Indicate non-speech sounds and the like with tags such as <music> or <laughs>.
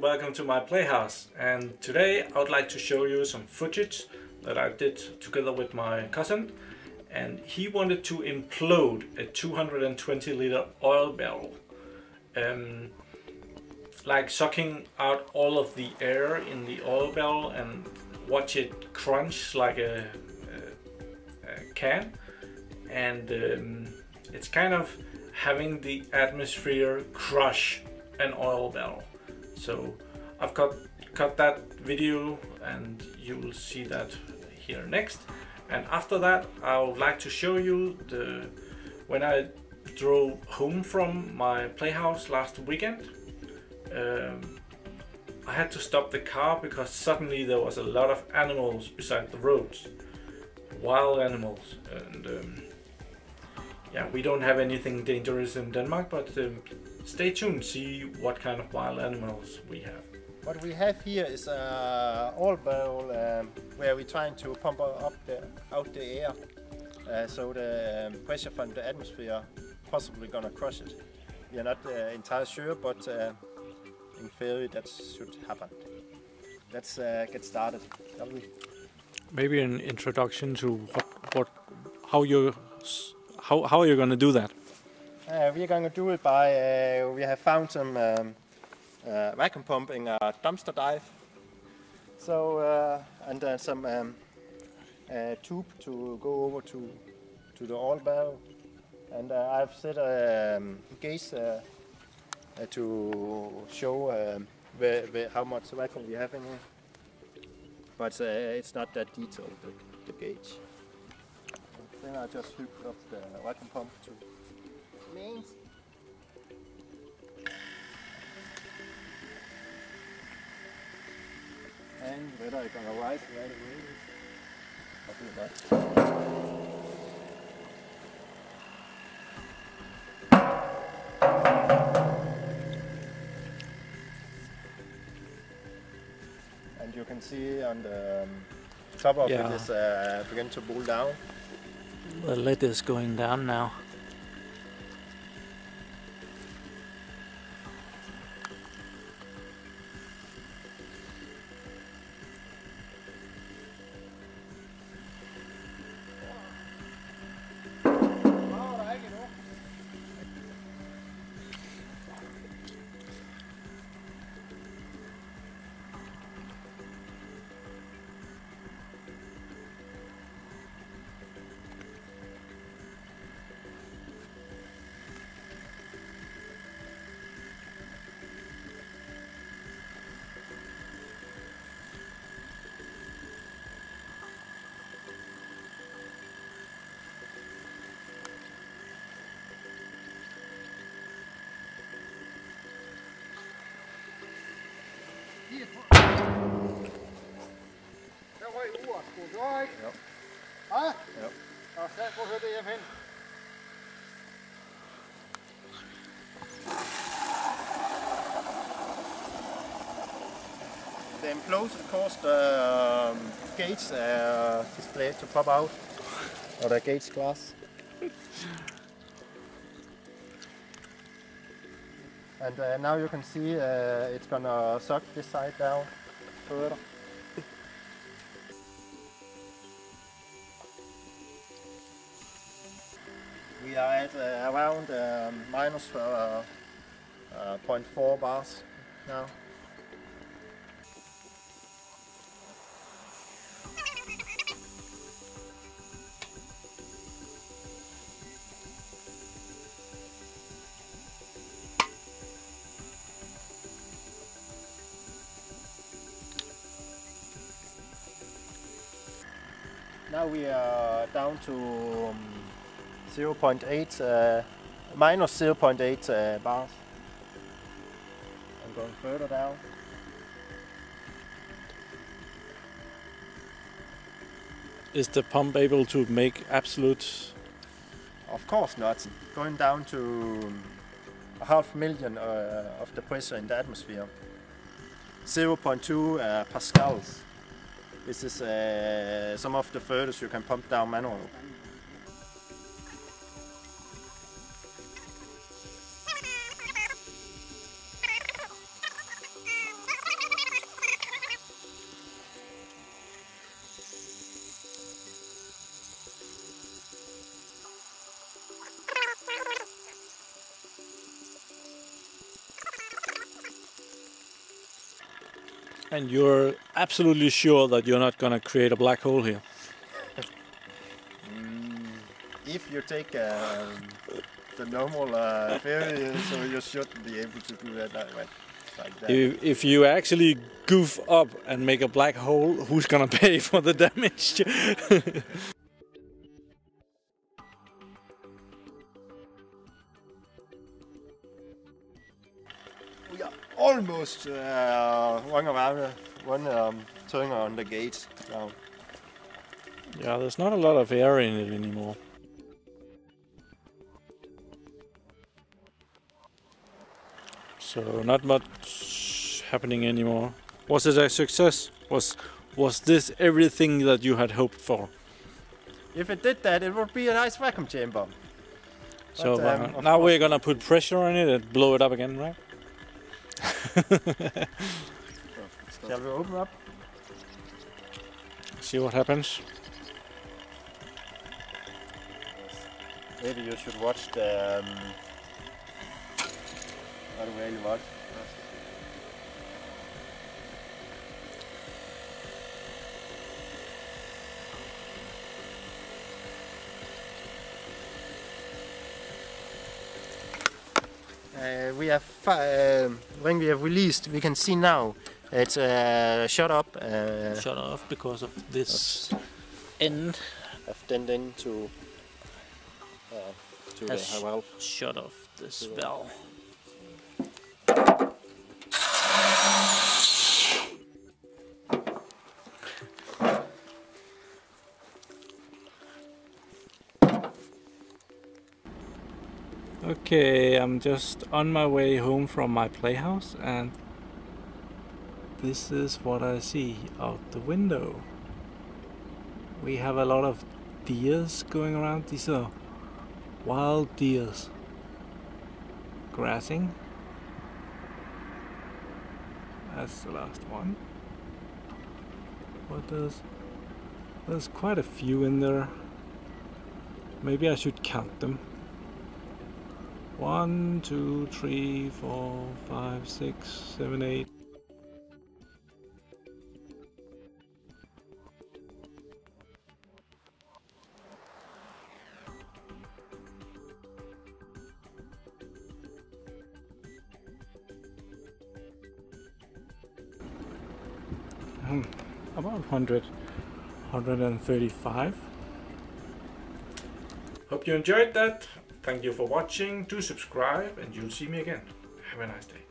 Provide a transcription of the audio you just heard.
welcome to my playhouse. And today I would like to show you some footage that I did together with my cousin. And he wanted to implode a 220 liter oil barrel um, like sucking out all of the air in the oil barrel and watch it crunch like a, a, a can. And um, it's kind of having the atmosphere crush an oil barrel so I've cut cut that video and you will see that here next. And after that I would like to show you the when I drove home from my playhouse last weekend um, I had to stop the car because suddenly there was a lot of animals beside the roads. Wild animals and um, yeah we don't have anything dangerous in Denmark but um, stay tuned see what kind of wild animals we have what we have here is a oil barrel um, where we're trying to pump up the, out the air uh, so the um, pressure from the atmosphere possibly gonna crush it. We are not uh, entirely sure, but uh, in theory that should happen. Let's uh, get started, shall we? Maybe an introduction to what, what how you how how are you gonna do that? Uh, we are going to do it by uh, we have found some um, uh, vacuum pump in a dumpster dive. So uh, and uh, some um, tube to go over to to the oil barrel, and uh, I've set a um, gauge uh, to show um, where, where, how much vacuum we have in here. But uh, it's not that detailed the, the gauge. Then I just hook up the vacuum pump to mains. And whether it's gonna rise right away. And you can see on the um, top of yeah. it is uh, begin to boil down. The lid is going down now. Uret. Skulle du gøre, ikke? Jo. Hva? Jo. Og så prøv at høre det hjem hen. The implosion caused the um, gauge uh, display to pop out, <laughs> or the gauge glass. And uh, now you can see uh, it's gonna suck this side down further. We are at uh, around um, minus, uh, uh, 0.4 bars now. Now we are down to um, 0.8, uh, minus 0.8 uh, bars. I'm going further down. Is the pump able to make absolute? Of course not. Going down to a half million uh, of the pressure in the atmosphere. 0.2 uh, pascals. This is uh, some of the furthest you can pump down manually. And you're absolutely sure that you're not gonna create a black hole here. If you take um, the normal uh, theory, so you should be able to do that like that. If, if you actually goof up and make a black hole, who's gonna <laughs> pay for the damage? <laughs> almost uh, one around one um, turn on the gate now. yeah, there's not a lot of air in it anymore. So not much happening anymore. Was it a success? Was was this everything that you had hoped for? If it did that, it would be a nice vacuum chamber. So But, um, uh, now course- we're gonna put pressure on it and blow it up again, right? Shall we open up? See what happens. Maybe you should watch the. Um, what do really watch? We have um when we have released, we can see now it's uh, shut up. Uh, Shut off because of this end have turned into uh, to the valve. shut off this valve. Okay, I'm just on my way home from my playhouse and this is what I see out the window. We have a lot of deers going around. These are wild deers grassing. That's the last one. What does? There's quite a few in there. Maybe I should count them. One, two, three, four, five, six, seven, eight. Hmm, about 100, 135. Hope you enjoyed that. Thank you for watching. Do subscribe and you'll see me again. Have a nice day.